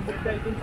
बुकच्या इथून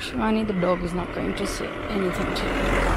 Shivani, the dog, is not going to say anything to you.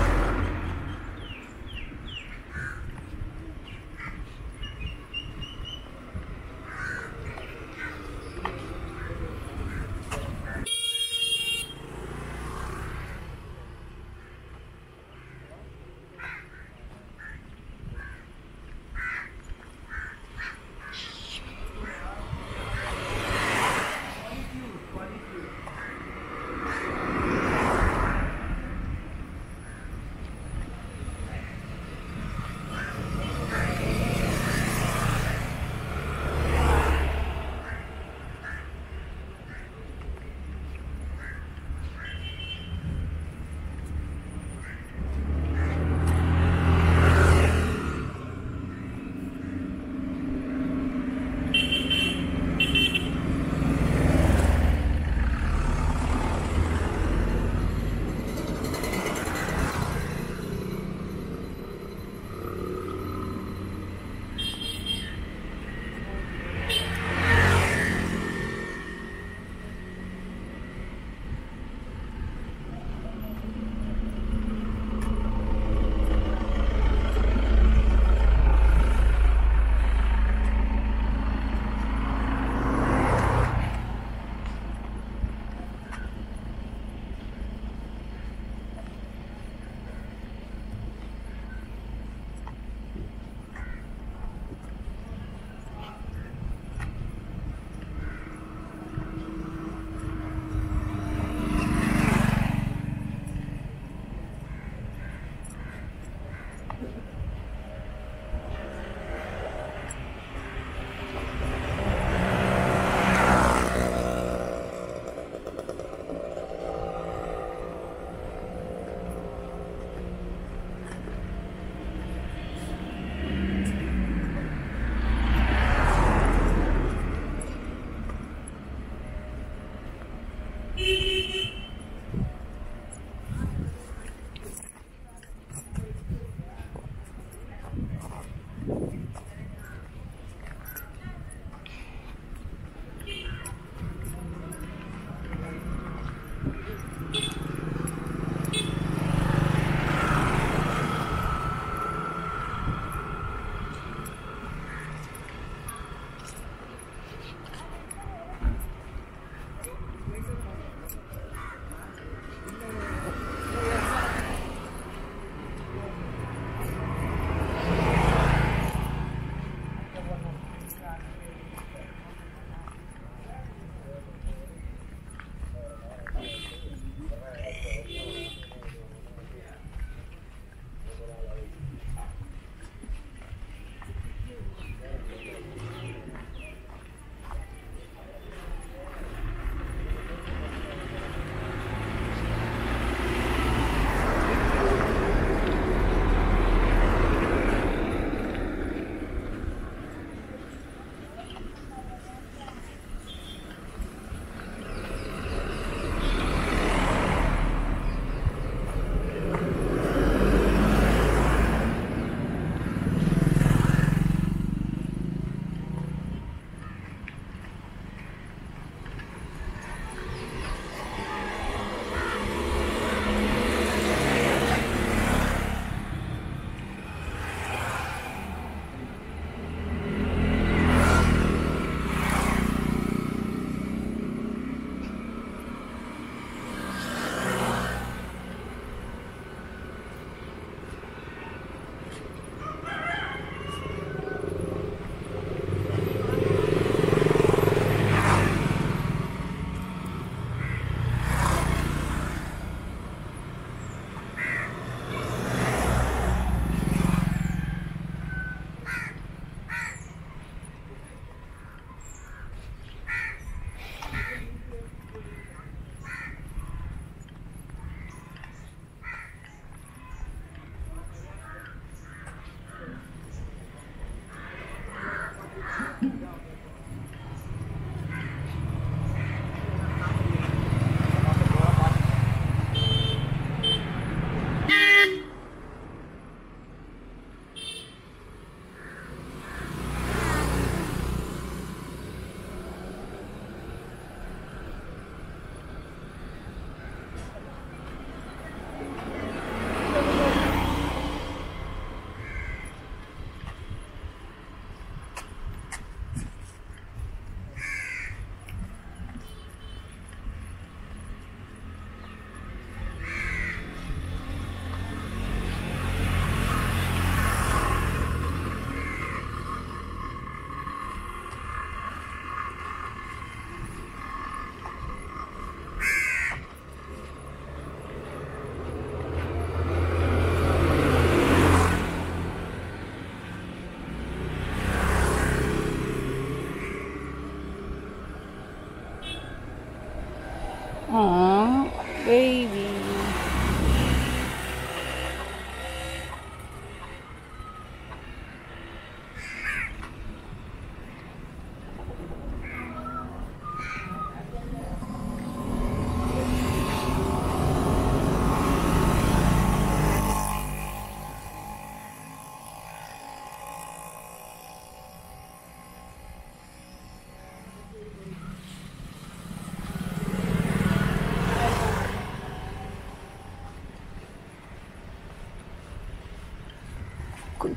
Aww, baby.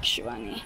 Quick, Shivani.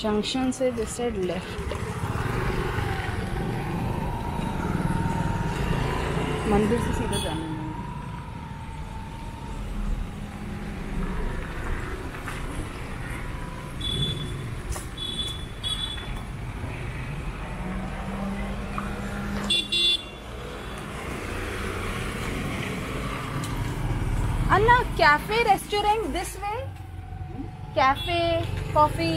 Junction से this side left मंदिर से सीधा जाना है। Anna cafe restaurant this way cafe coffee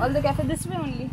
all the cafe this way only.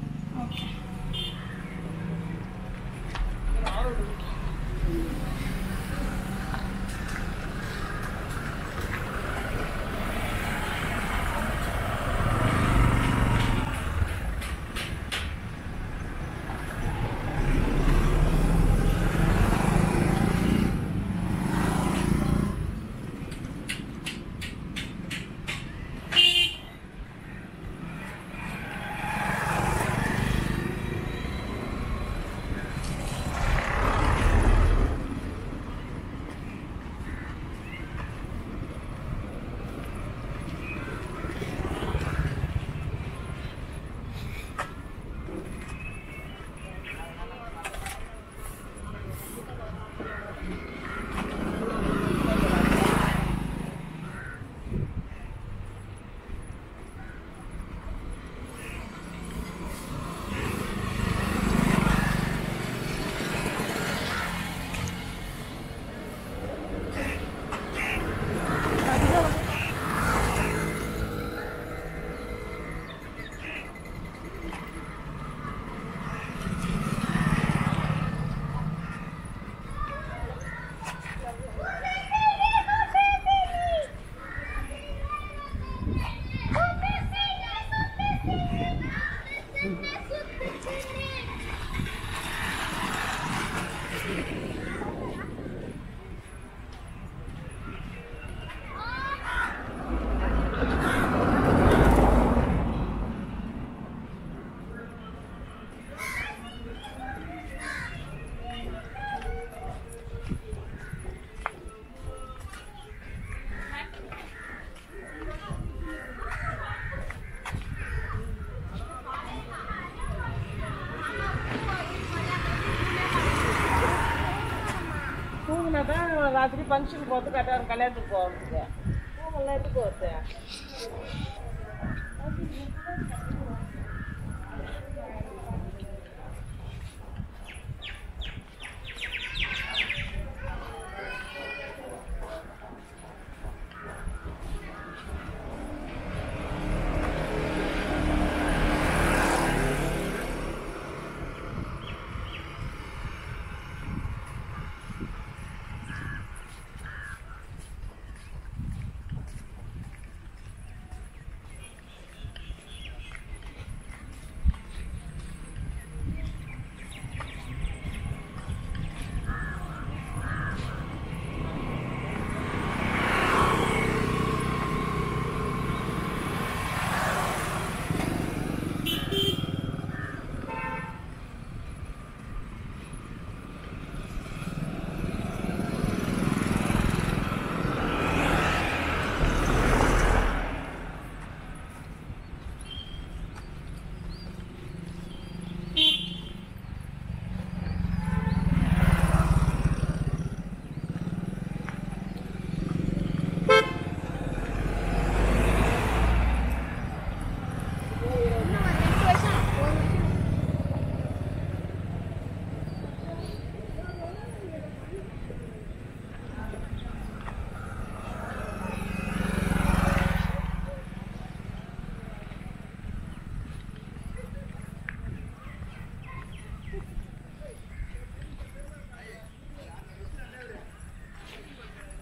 ராத்திரி function போகிறது கரெக்டாக கல்யாணத்துக்கு போகிறதுக்கு தூங்கலாம் எதுக்கு வருது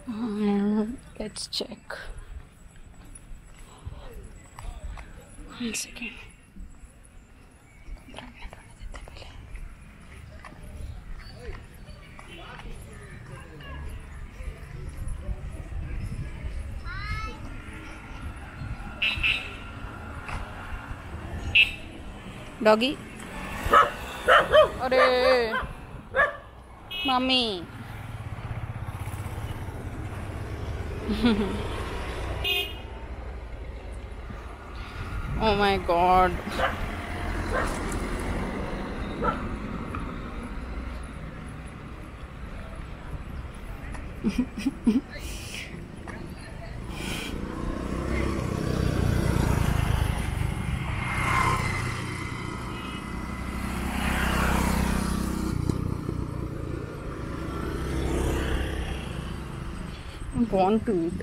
Uh, let's check. One second. Doggy अरे mummy oh my god Want to eat.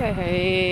这还。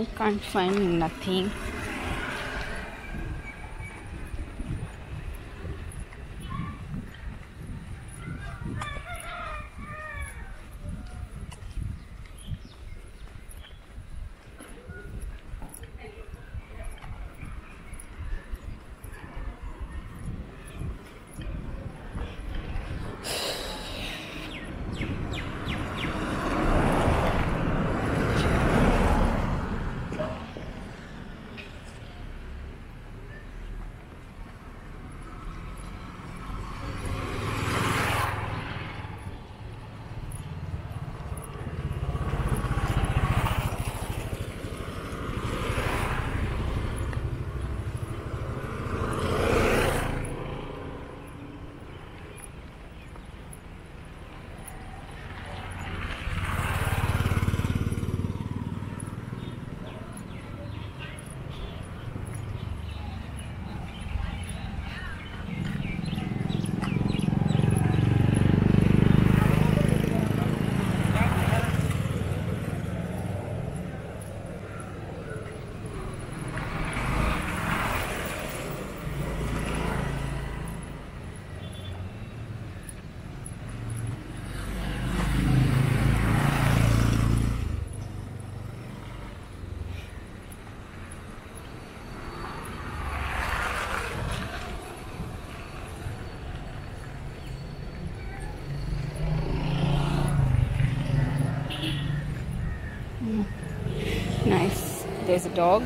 I can't find nothing. There's a dog.